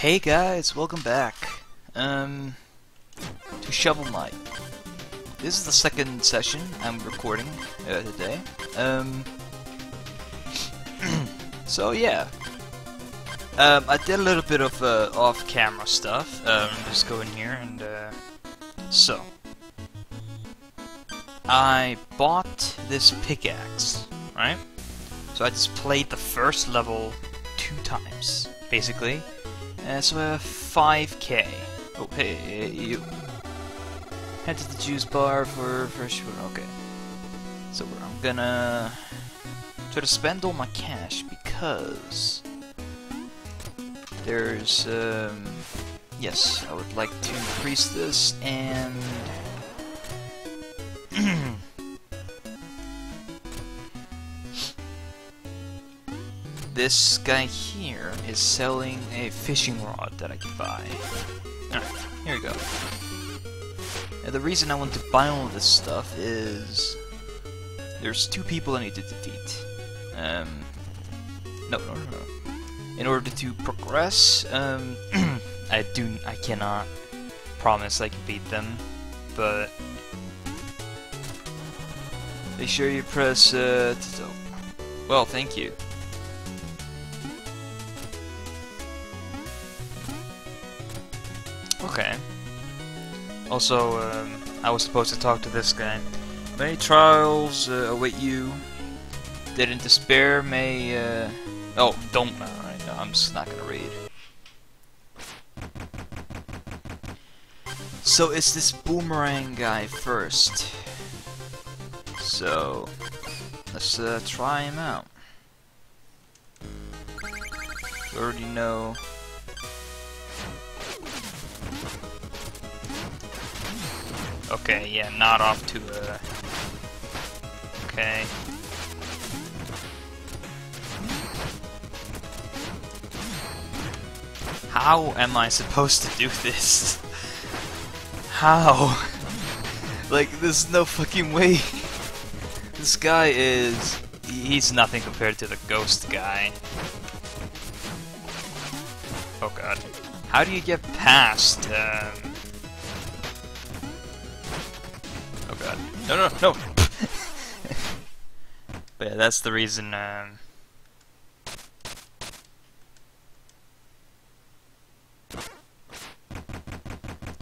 Hey guys, welcome back. Um, to Shovel Knight. This is the second session I'm recording uh, today. Um, so yeah. Um, I did a little bit of uh, off-camera stuff. Um, just go in here and uh, so I bought this pickaxe, right? So I just played the first level two times, basically. Uh, so I have 5k. Oh, hey, hey, you. Head to the juice bar for fresh food. Okay. So I'm gonna try to spend all my cash because there's, um, yes, I would like to increase this and this guy here is selling a fishing rod that I can buy. Alright, here we go. Now, the reason I want to buy all this stuff is there's two people I need to defeat. Um, no, no, no, no. In order to progress, um, I do, I cannot promise I can beat them, but make sure you press. Uh, well, thank you. Okay. Also, um, I was supposed to talk to this guy. Many trials uh, await you. In despair may. Uh... Oh, don't. Alright, no, I'm just not gonna read. So it's this boomerang guy first. So let's uh, try him out. We already know Okay, yeah, not off to a... Okay. How am I supposed to do this? How? like, there's no fucking way. This guy is... He's nothing compared to the ghost guy. Oh god. How do you get past, um... No, no, no! but yeah, that's the reason, um...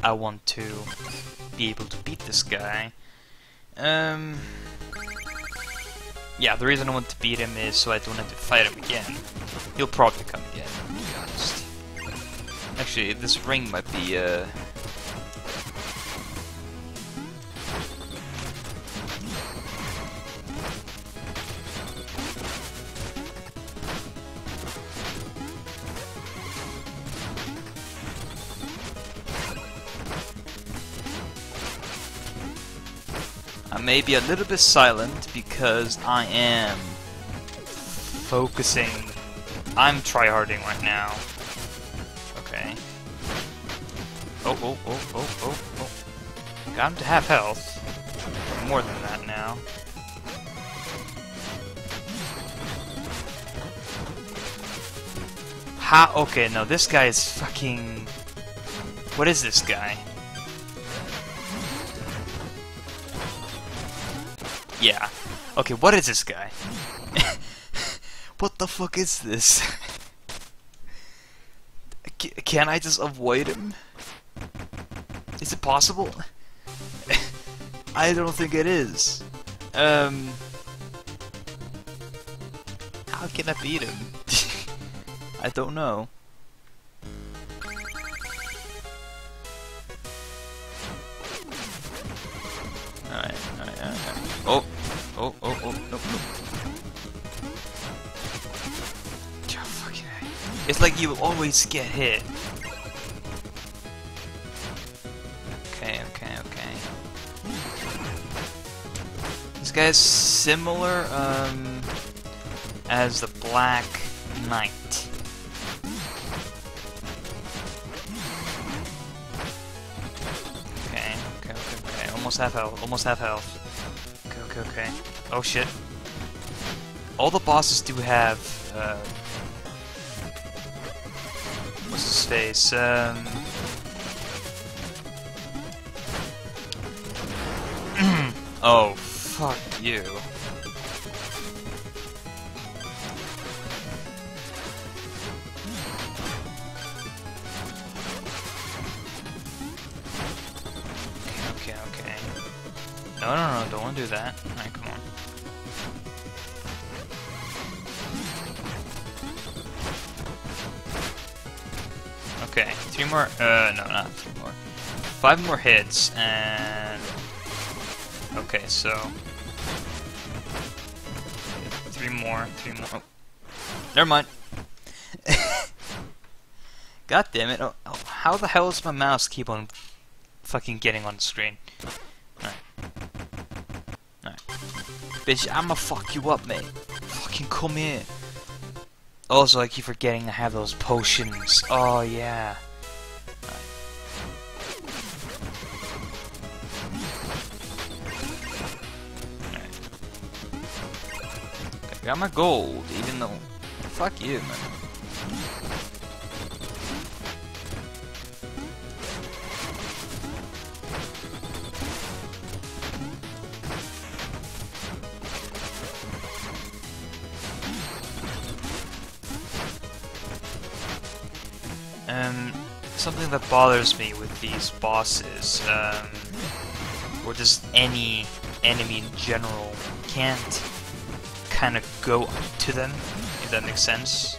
I want to be able to beat this guy. Um... Yeah, the reason I want to beat him is so I don't have to fight him again. He'll probably come again. Actually, this ring might be, uh... may be a little bit silent because I am focusing. I'm tryharding right now. Okay. Oh, oh, oh, oh, oh, oh. Got him to half health. More than that now. Ha, Okay, no, this guy is fucking... What is this guy? Yeah. Okay, what is this guy? what the fuck is this? C can I just avoid him? Is it possible? I don't think it is. Um... How can I beat him? I don't know. It's like you always get hit. Okay, okay, okay. This guy's similar, um, as the Black Knight. Okay, okay, okay, okay. Almost half health, almost half health. Okay, okay, okay. Oh shit. All the bosses do have, uh... face? Um... oh, fuck you. Okay, three more, uh, no, not three more. Five more hits, and... Okay, so... Three more, three more. Oh. Never mind. God damn it. Oh, oh, how the hell does my mouse keep on fucking getting on the screen? Alright. Alright. Bitch, I'ma fuck you up, mate. Fucking come here. Also, I keep forgetting to have those potions. Oh, yeah. I got my gold, even though... Fuck you, man. Something that bothers me with these bosses, um, or just any enemy in general, can't kind of go up to them, if that makes sense.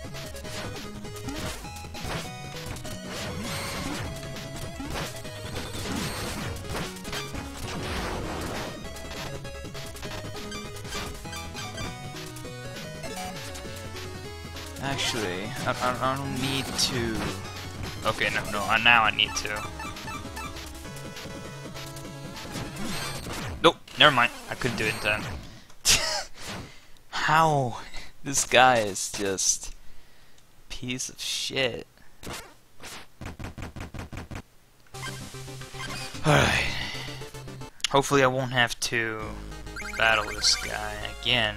Actually, I, I, I don't need to... Okay, no, no, uh, now I need to. Nope, never mind. I couldn't do it in time. How? This guy is just... piece of shit. Alright. Hopefully I won't have to battle this guy again.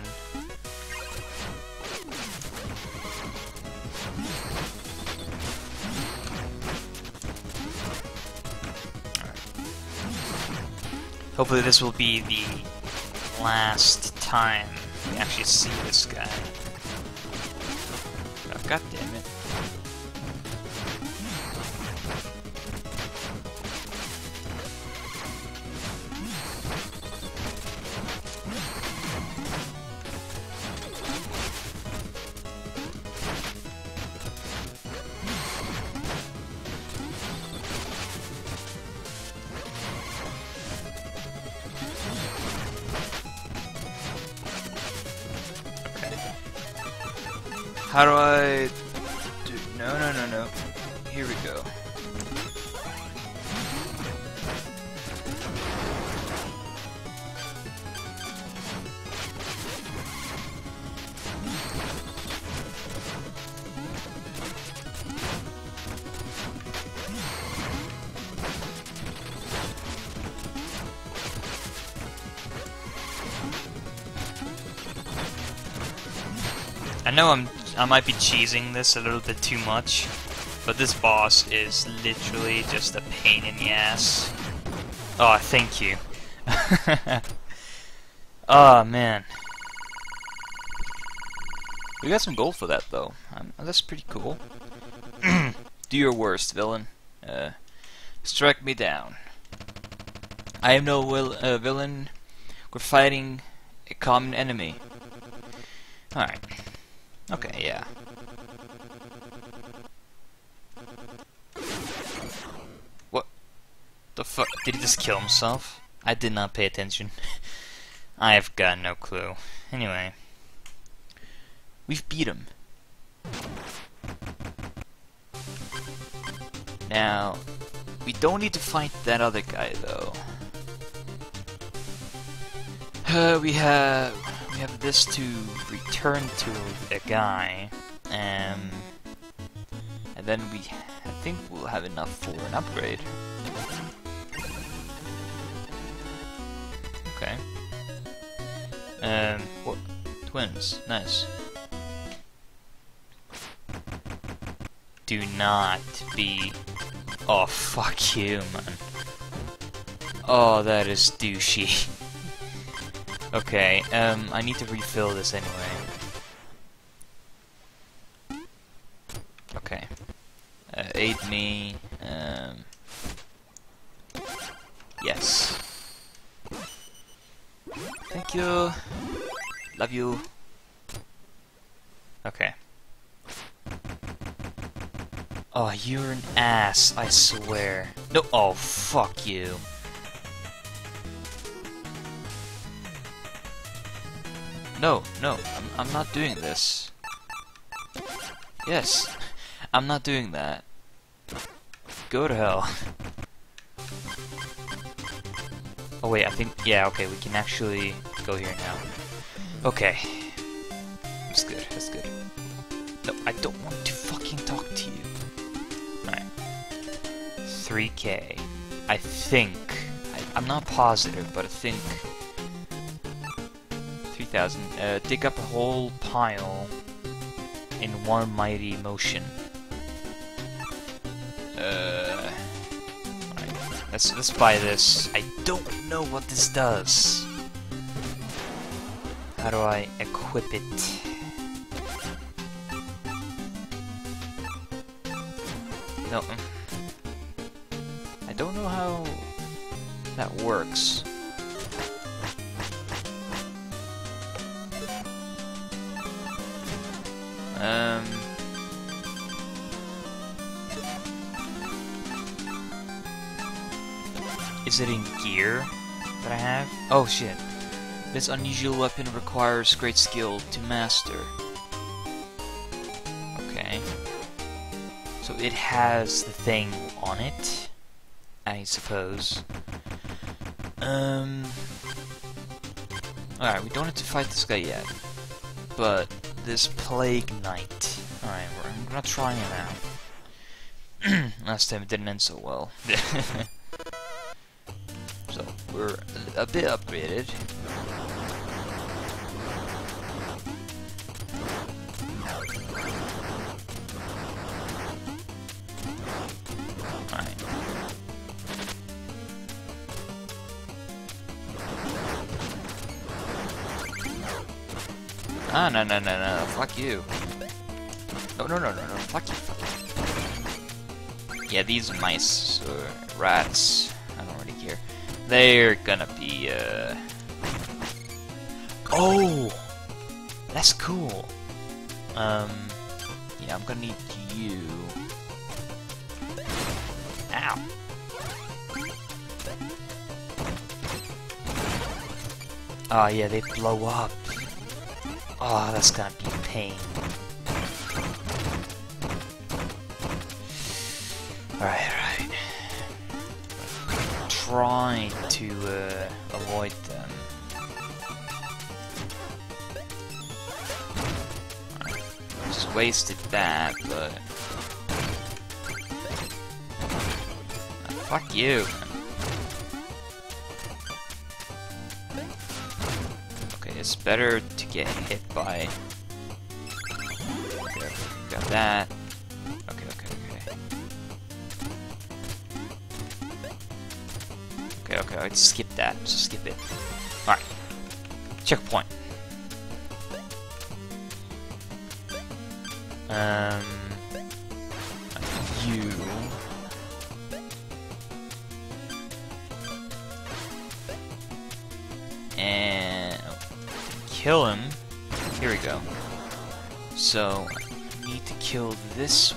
Hopefully this will be the last time we actually see this guy. I know I'm I might be cheesing this a little bit too much, but this boss is literally just a pain in the ass. Oh, thank you. oh man. We got some gold for that though. Um, that's pretty cool. Do your worst, villain. Uh, strike me down. I am no will, uh, villain. We're fighting a common enemy. Alright. Okay, yeah. What the fuck? Did he just kill himself? I did not pay attention. I have got no clue. Anyway. We've beat him. Now, we don't need to fight that other guy though. Uh, we have we have this to return to a guy, um, and then we I think we'll have enough for an upgrade. Okay. Um, what? Twins. Nice. do not be... Oh, fuck you, man. Oh, that is douchey. okay, um, I need to refill this anyway. Okay. Uh, aid me, um... Yes. Thank you. Love you. Okay. Oh, you're an ass, I swear. No, oh, fuck you. No, no, I'm, I'm not doing this. Yes, I'm not doing that. Go to hell. Oh wait, I think, yeah, okay, we can actually go here now. Okay. That's good, that's good. No, I don't want to fucking talk to you. Alright. 3k. I think. I, am not positive, but I think. 3000. Uh, dig up a whole pile in one mighty motion. Uh. Alright, let's, let's buy this. I don't know what this does. How do I equip it? No. Mm. I don't know how that works. Is it in gear that I have? Oh shit. This unusual weapon requires great skill to master. Okay. So it has the thing on it, I suppose. Um. Alright, we don't have to fight this guy yet. But this Plague Knight. Alright, I'm gonna try him out. Last time it didn't end so well. a bit upgraded. Ah, no, no, no, no, fuck you. No, no, no, no, no, fuck you, fuck you. Yeah, these mice, or rats, They're gonna be, uh... Oh! That's cool. Um, yeah, I'm gonna need you. Ow! Oh yeah, they blow up. Oh, that's gonna be pain. Alright, alright. Trying to uh, avoid them. Just wasted that, but... fuck you. Okay, it's better to get hit by... Got that. Skip that, just skip it. Alright. Checkpoint. Um... You... And... Kill him. Here we go. So, I need to kill this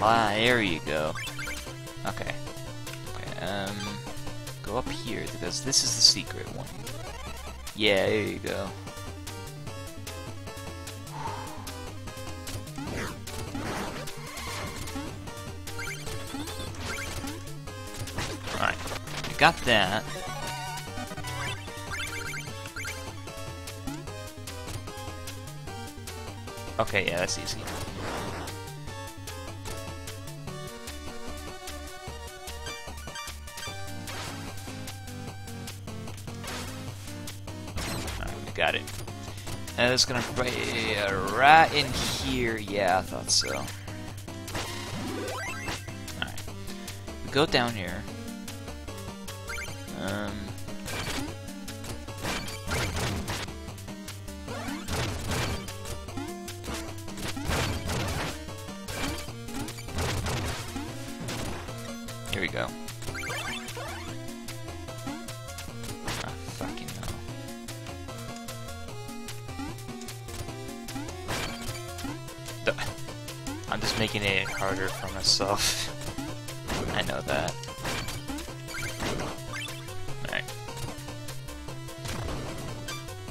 Ah, there you go. Okay. Okay, um... Go up here, because this is the secret one. Yeah, there you go. All right. got that. Okay, yeah, that's easy. It. Gonna be right in here. Yeah, I thought so. Alright. We go down here. Um. Here we go. Making it harder for myself. I know that. Alright.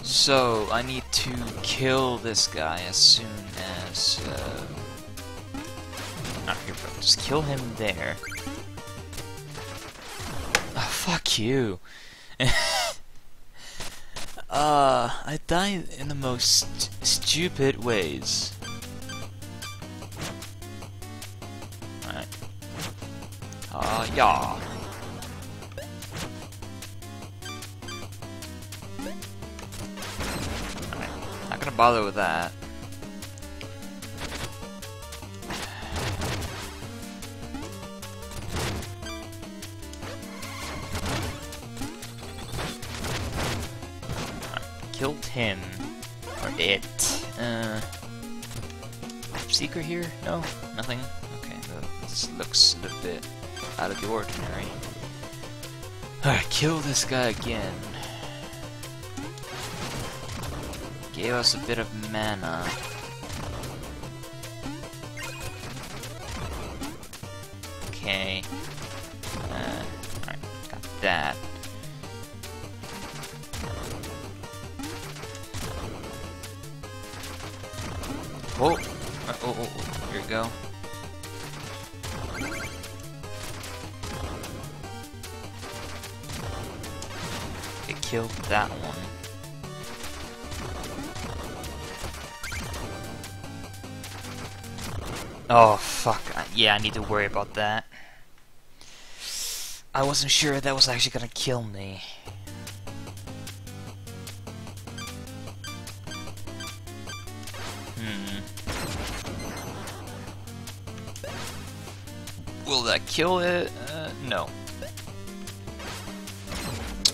So, I need to kill this guy as soon as, uh... Ah, here, bro. Just kill him there. Oh, fuck you. uh, I die in the most stupid ways. Yeah. Alright, not gonna bother with that. killed him. Or it. Uh, secret here? No? Nothing? Okay, this looks a little bit out of the ordinary. Alright, kill this guy again. Gave us a bit of mana. Okay. Uh, alright, got that. Oh, uh, oh, oh, oh, here we go. That one. Oh, fuck. Yeah, I need to worry about that. I wasn't sure that was actually gonna kill me. Hmm. Will that kill it? Uh, no.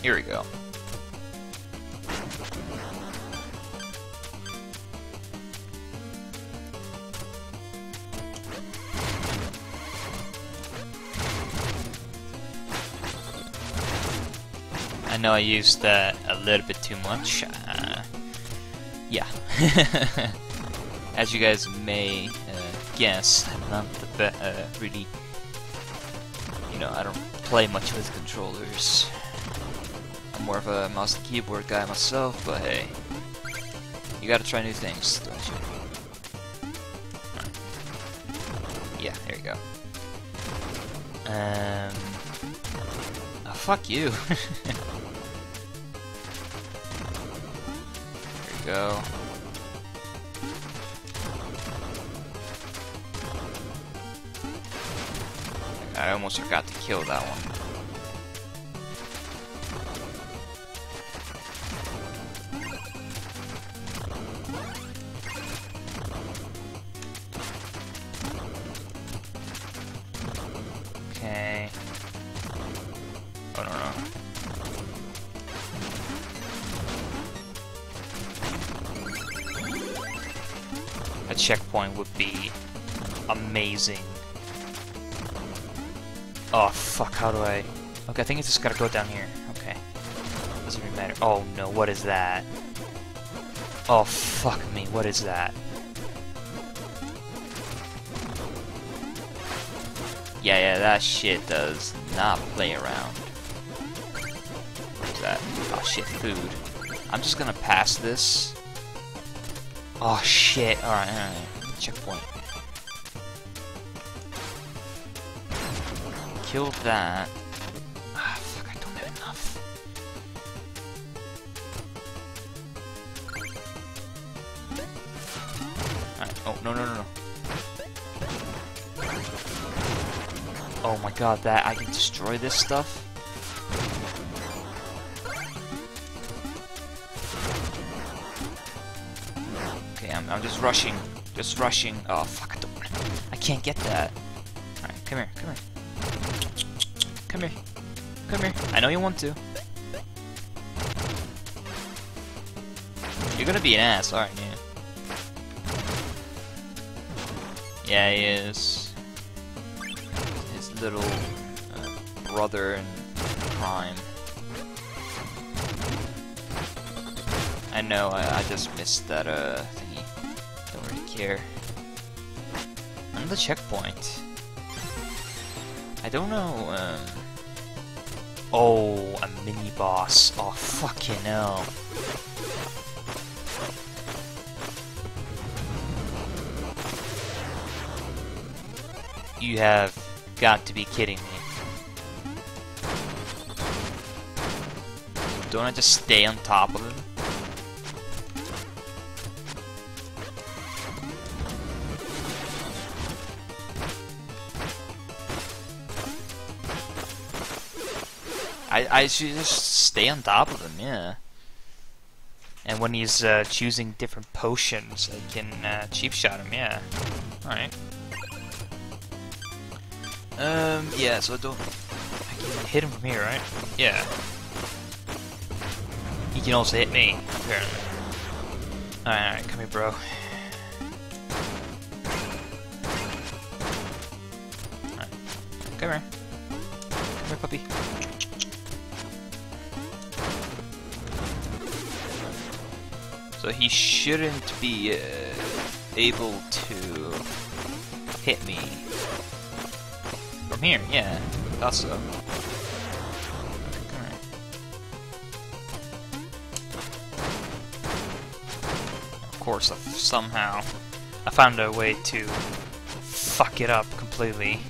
Here we go. Know I used that a little bit too much. Uh, yeah. As you guys may uh, guess, I'm not the be uh, really, you know, I don't play much with controllers. I'm more of a mouse and keyboard guy myself, but hey, you gotta try new things, don't you? Yeah, there you go. Um, oh, fuck you. go. I almost forgot to kill that one. Amazing. Oh, fuck, how do I... Okay, I think it's just gotta go down here. Okay. Doesn't even matter. Oh, no, what is that? Oh, fuck me, what is that? Yeah, yeah, that shit does not play around. What is that? Oh, shit, food. I'm just gonna pass this. Oh, shit. Alright, alright. Checkpoint. Kill that. Ah, fuck, I don't have enough. Oh, no, no, no, no. Oh my god, that, I can destroy this stuff? Okay, I'm, I'm just rushing. Just rushing. Oh, fuck. I, don't, I can't get that. Alright, come here. Come here. Come here. Come here. I know you want to. You're gonna be an ass, aren't you? Yeah, he is. His little uh, brother in crime. I know, I, I just missed that uh, thingy. Don't really care. Another checkpoint. I don't know, um... Oh, a mini-boss. Oh, fucking hell. You have got to be kidding me. Don't I just stay on top of him? I, I should just stay on top of him, yeah. And when he's uh, choosing different potions, I can uh, cheap shot him, yeah. Alright. Um, yeah, so I don't... I can hit him from here, right? Yeah. He can also hit me, apparently. Alright, alright, come here, bro. Alright. Come here. Come here, puppy. So he shouldn't be uh, able to hit me from here. Yeah, thought so. Of course, somehow I found a way to fuck it up completely.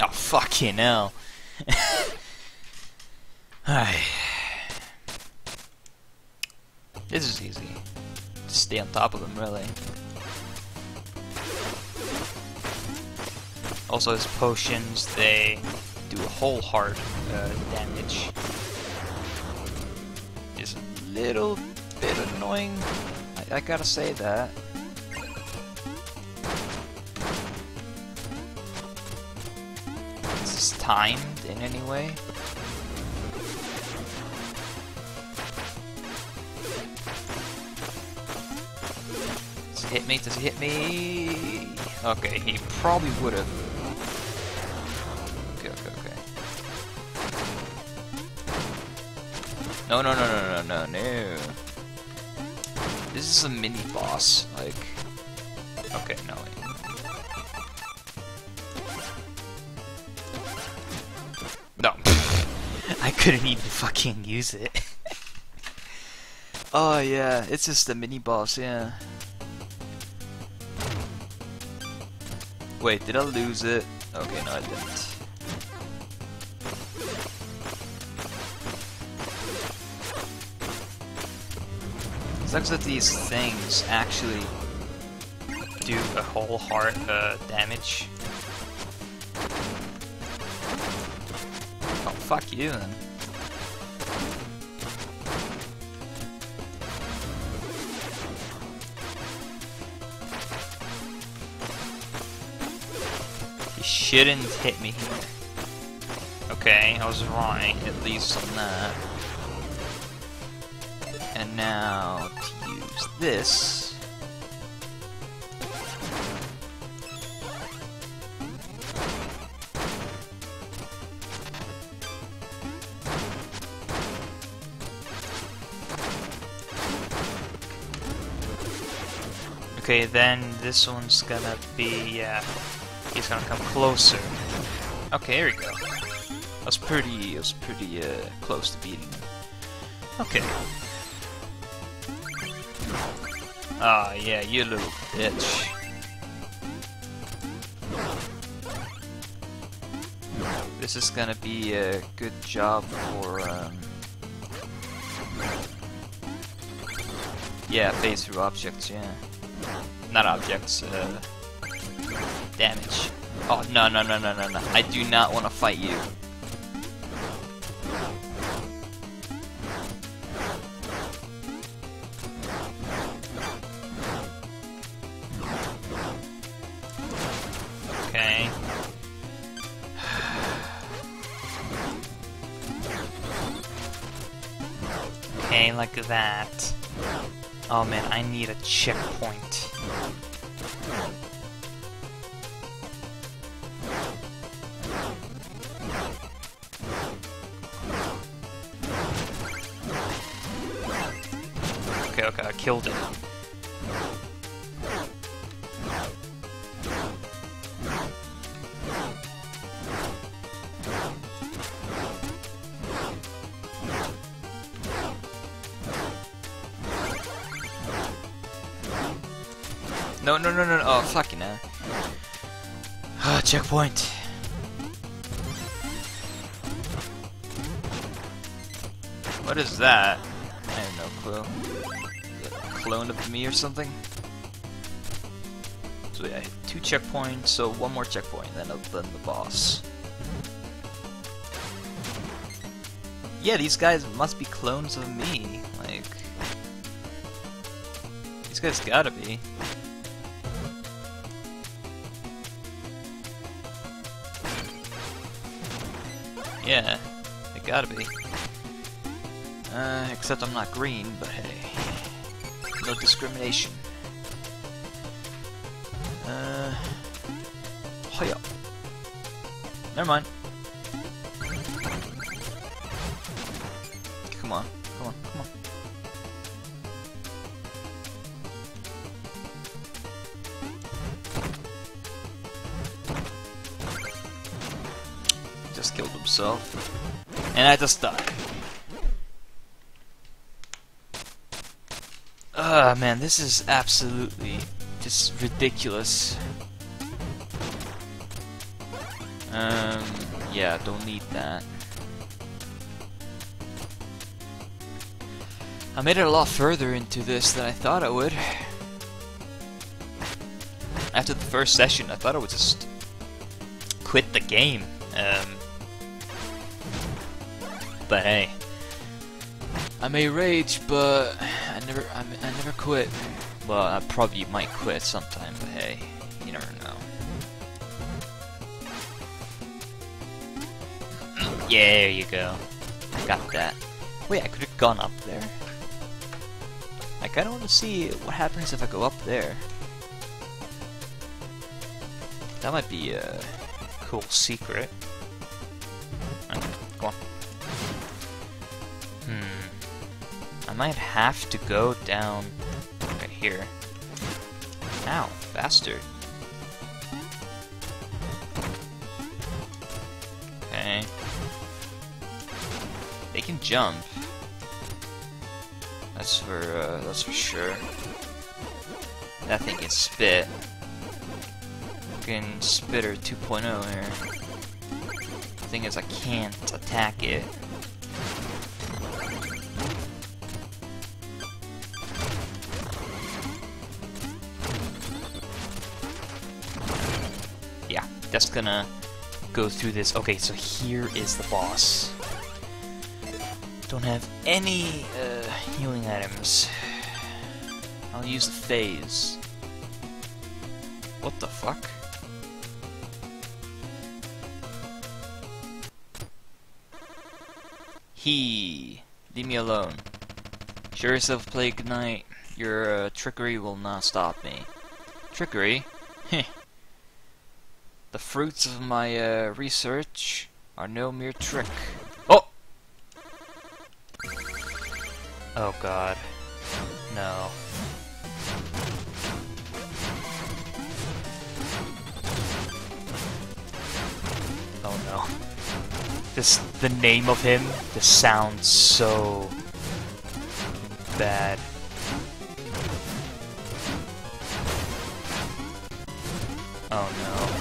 Oh, fucking hell. Alright. This is easy. Just stay on top of them, really. Also, his potions, they do a whole heart uh, damage. Is a little bit annoying. I, I gotta say that. Is this timed in any way? Hit me? Does he hit me? Okay, he probably would have. Okay, okay, okay. No, no, no, no, no, no, no. This is a mini boss. Like, okay, no. Wait. No, I couldn't even fucking use it. oh yeah, it's just a mini boss. Yeah. Wait, did I lose it? Okay, no I didn't. Sucks that these things actually do a whole heart uh, damage. Oh, fuck you then. Shouldn't hit me. Okay, I was right, at least on that. And now, to use this... Okay, then this one's gonna be, yeah, He's gonna come closer. Okay, here we go. I was pretty, I was pretty uh, close to beating him. Okay. Ah, oh, yeah, you little bitch. This is gonna be a good job for, um... Yeah, phase through objects, yeah. Not objects, uh damage. Oh, no, no, no, no, no, no. I do not want to fight you. Okay. okay, like that. Oh man, I need a checkpoint. Killed it. No, no, no, no, oh, fucking hell. Ah, checkpoint. What is that? Me or something? So yeah, two checkpoints, so one more checkpoint, then, then the boss. Yeah, these guys must be clones of me. Like, these guys gotta be. Yeah, it gotta be. Uh, except I'm not green, but hey. No discrimination. Uh... Hiya. Never mind. Come on, come on, come on. Just killed himself. And I just died. Ah, man, this is absolutely just ridiculous. Um, yeah, don't need that. I made it a lot further into this than I thought I would. After the first session, I thought I would just quit the game. Um, but hey, I may rage, but never, I, I never quit. Well, I probably might quit sometime, but hey, you never know. Mm, yeah, there you go. I got that. Wait, I could have gone up there. I kind of want to see what happens if I go up there. That might be a cool secret. Might have to go down right here. Ow, bastard. Okay. They can jump. That's for uh, that's for sure. That thing can spit. Fucking spitter 2.0 here. The thing is, I can't attack it. Gonna go through this. Okay, so here is the boss. Don't have any uh, healing items. I'll use the phase. What the fuck? He, leave me alone. Show yourself Plague Knight. Your uh, trickery will not stop me. Trickery? The fruits of my uh, research are no mere trick. Oh! Oh god. No. Oh no. This, the name of him, just sounds so bad. Oh no.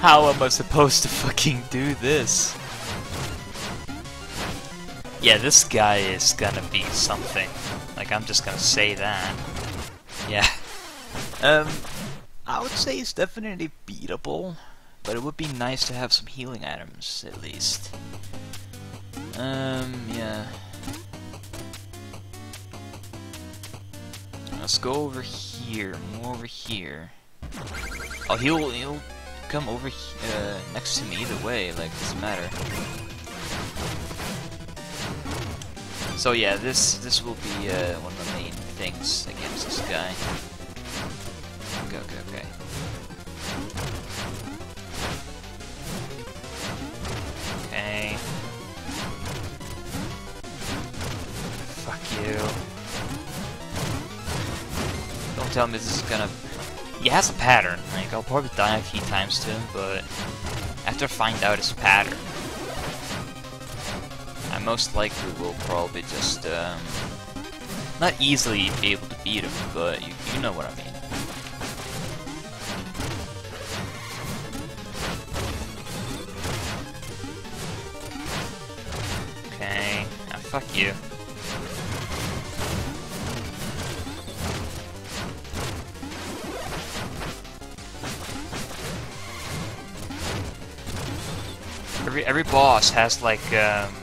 How am I supposed to fucking do this? Yeah, this guy is gonna be something. Like, I'm just gonna say that. Yeah. Um, I would say it's definitely beatable, but it would be nice to have some healing items, at least. Um, yeah. Let's go over here, more over here. Oh, he'll, he'll come over uh, next to me either way, like, doesn't matter. So yeah, this this will be uh, one of the main things against this guy. Okay, okay, okay. Okay. Fuck you. Don't tell me this is gonna... He has a pattern. Like, I'll probably die a few times to him, but after I find out his pattern, I most likely will probably just, um, not easily be able to beat him, but you, you know what I mean. Okay, ah, fuck you. Every every boss has like um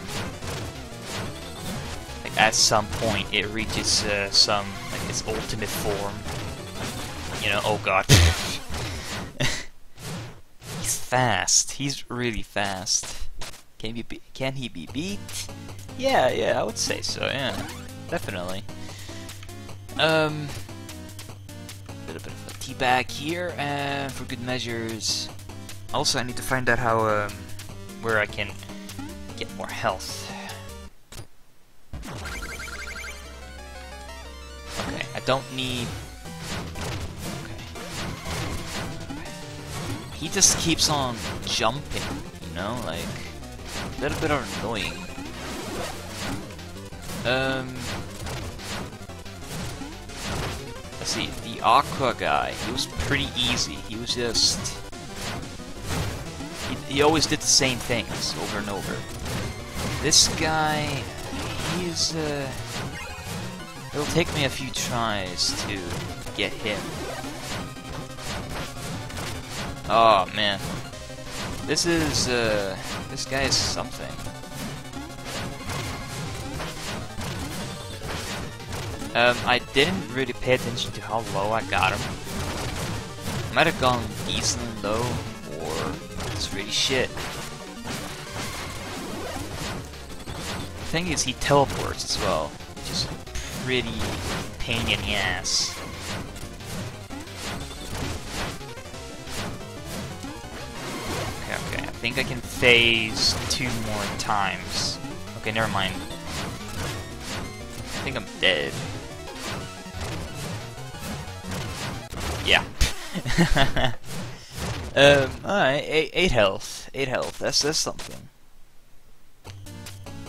like at some point it reaches uh, some like its ultimate form. You know, oh god. He's fast. He's really fast. Can he be can he be beat? Yeah, yeah, I would say so. Yeah, definitely. Um, a little bit of a tea bag here, and for good measures. Also, I need to find out how um where I can get more health. Okay, I don't need... Okay. He just keeps on jumping, you know, like... A little bit annoying. Um... Let's see, the Aqua guy, he was pretty easy. He was just he always did the same things over and over. This guy, he's, uh... It'll take me a few tries to get him. Oh, man. This is, uh... This guy is something. Um, I didn't really pay attention to how low I got him. I might have gone easily low, it's really shit. The thing is, he teleports as well, which is pretty pain in the ass. Okay, okay, I think I can phase two more times. Okay, never mind. I think I'm dead. Yeah. um, alright, eight, eight health. Eight health, that's, that's something.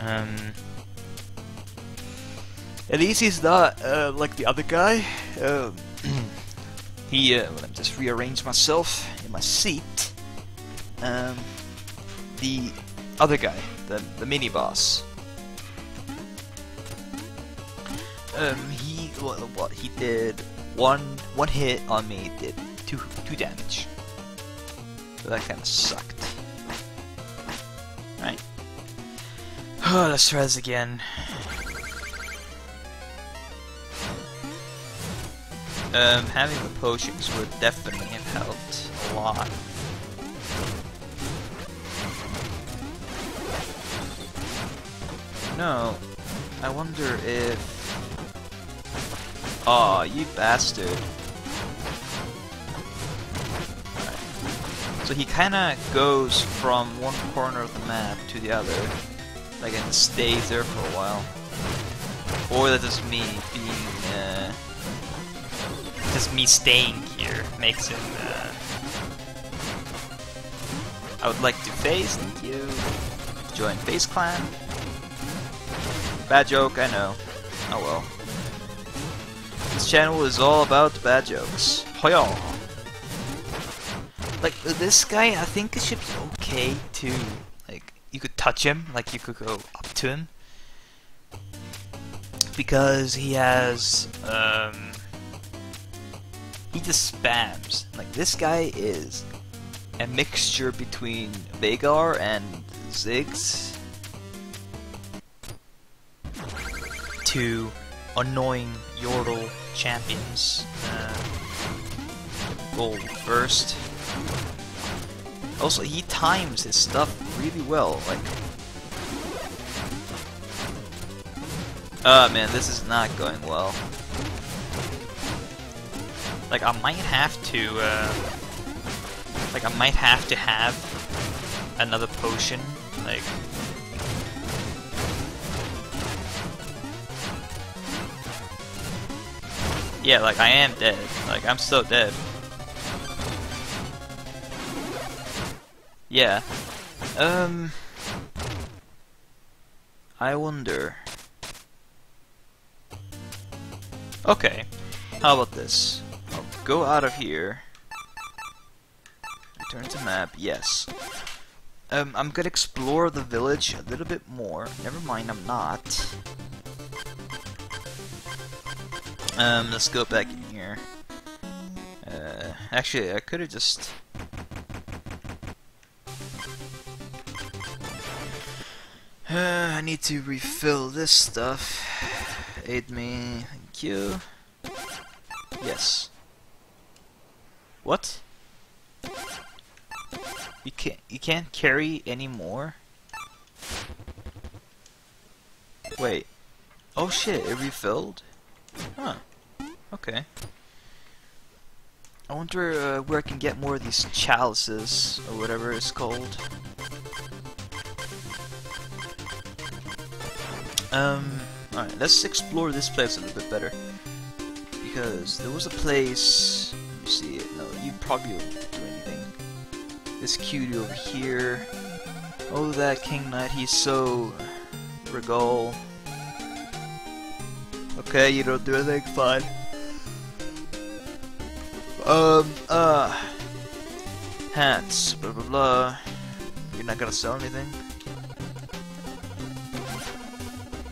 Um... At least he's not, uh, like the other guy. Um, he, uh, let me just rearrange myself in my seat. Um, the other guy, the, the mini-boss. Um, he, what, what, he did one, one hit on me did two, two damage. That kind of sucked. Right. Oh, let's try this again. Um, having the potions would definitely have helped a lot. No, I wonder if... Aw, oh, you bastard. So he kinda goes from one corner of the map to the other, like and stays there for a while. Or that is me being, uh, just me staying here makes him, uh, I would like to face, thank you. Join Face Clan. Bad joke, I know. Oh well. This channel is all about bad jokes. Hoyo! Like, this guy, I think it should be okay to, like, you could touch him, like you could go up to him. Because he has, um, he just spams. Like, this guy is a mixture between Veigar and Ziggs. Two annoying Yordle champions. Uh, gold first. Also, he times his stuff really well. Like, oh man, this is not going well. Like, I might have to, uh, like, I might have to have another potion. Like, yeah, like, I am dead. Like, I'm still dead. Yeah. Um. I wonder. Okay. How about this? I'll go out of here. Return to map. Yes. Um, I'm gonna explore the village a little bit more. Never mind, I'm not. Um, let's go back in here. Uh, actually, I could have just Uh, I need to refill this stuff. Aid me. Thank you. Yes. What? You can't you can't carry any more? Wait. Oh shit, it refilled? Huh. Okay. I wonder uh, where I can get more of these chalices, or whatever it's called. Um, alright, let's explore this place a little bit better. Because there was a place... Let me see it. No, you probably won't do anything. This cutie over here. Oh, that King Knight, he's so... regal. Okay, you don't do anything, fine. Um, uh... Hats, blah blah blah. You're not gonna sell anything?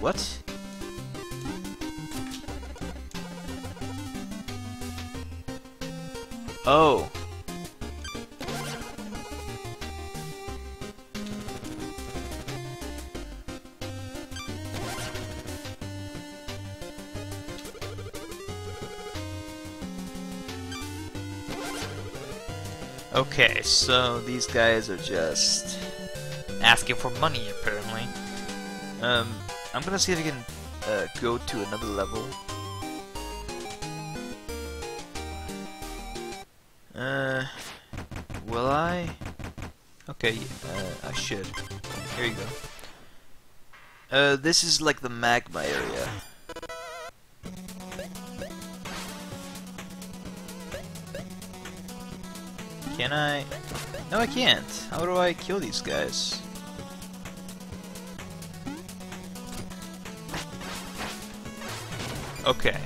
What? Oh. Okay, so these guys are just asking for money apparently. Um, I'm gonna see if I can uh, go to another level. Uh, will I? Okay, uh, I should. Here you go. Uh, this is like the magma area. Can I? No, I can't. How do I kill these guys? Okay.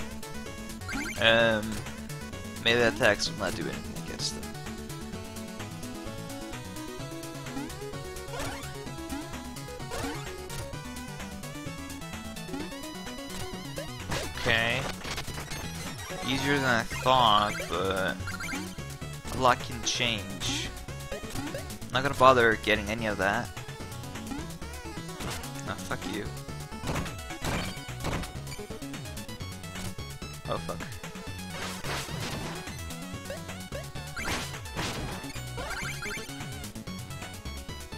Um, melee attacks will not do anything against them. Okay. Easier than I thought, but a lot can change. I'm not gonna bother getting any of that. No, fuck you. Oh fuck.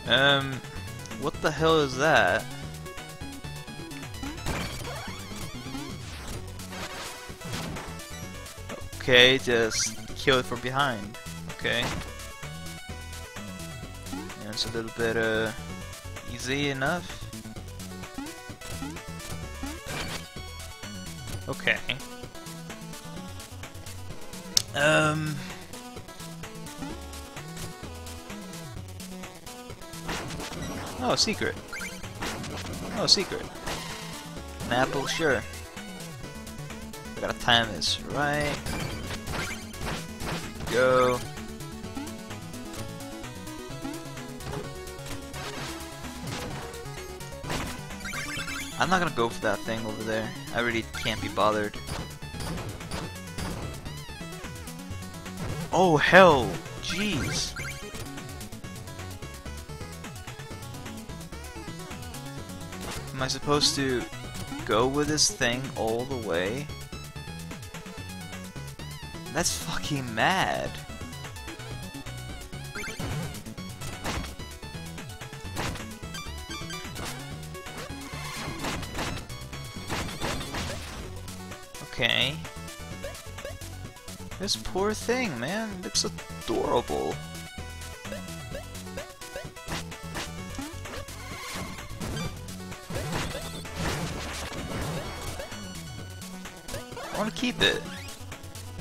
Um, what the hell is that? Okay, just kill it from behind. Okay. Yeah, it's a little bit uh easy enough. Um. Oh, secret. Oh, secret. An apple, sure. I gotta time this right. Go. I'm not gonna go for that thing over there. I really can't be bothered. Oh, hell! Jeez! Am I supposed to go with this thing all the way? That's fucking mad! Okay. This poor thing, man, looks adorable. I want to keep it.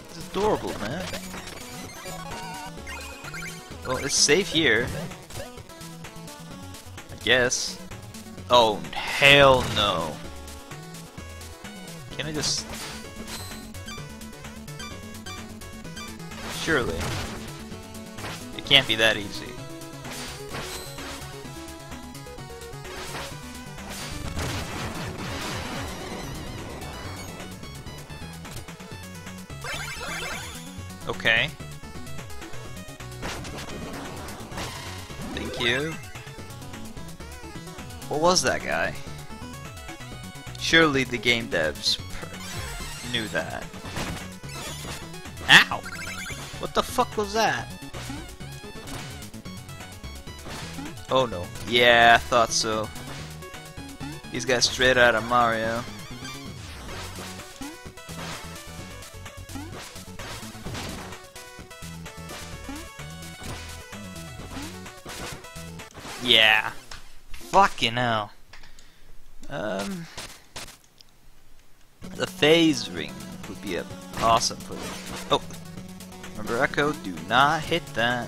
It's adorable, man. Well, it's safe here. I guess. Oh, hell no. Can I just... Surely. It can't be that easy. Okay. Thank you. What was that guy? Surely the game devs knew that. Fuck was that? Oh no. Yeah, I thought so. He's got straight out of Mario. Yeah. Fucking hell. Um, the phase ring would be awesome for Oh, remember? Do not hit that.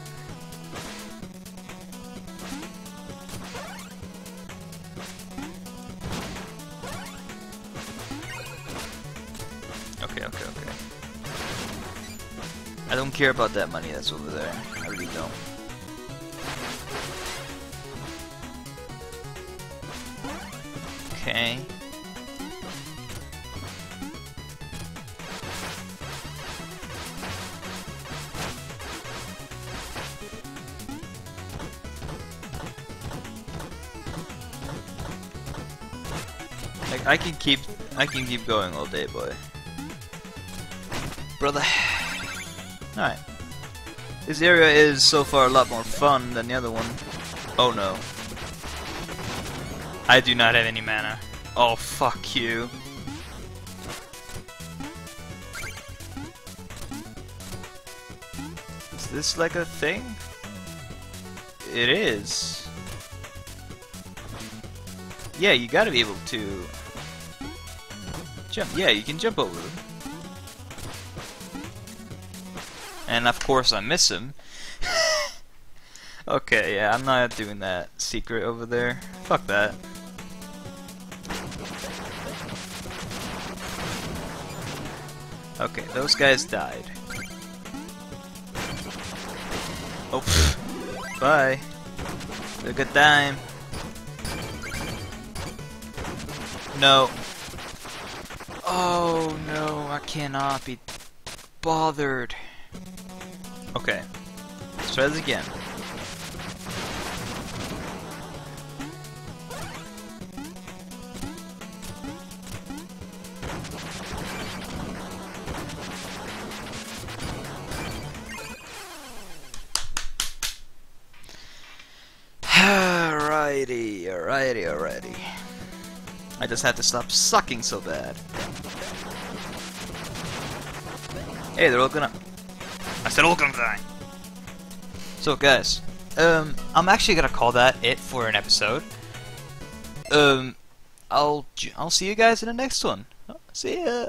Okay, okay, okay. I don't care about that money that's over there. I really don't. Okay. I can keep I can keep going all day, boy. Brother. Alright. This area is so far a lot more fun than the other one. Oh no. I do not have any mana. Oh, fuck you. Is this like a thing? It is. Yeah, you gotta be able to jump. Yeah, you can jump over them. And of course I miss him. okay, yeah, I'm not doing that secret over there. Fuck that. Okay, those guys died. Oh, bye. Have a good time. No. Oh no, I cannot be bothered. Okay, let's try this again. Alrighty, alrighty, alrighty. I just had to stop sucking so bad. Hey, they're all gonna... I said all gonna die! So guys, um, I'm actually gonna call that it for an episode. Um, I'll, I'll see you guys in the next one. See ya!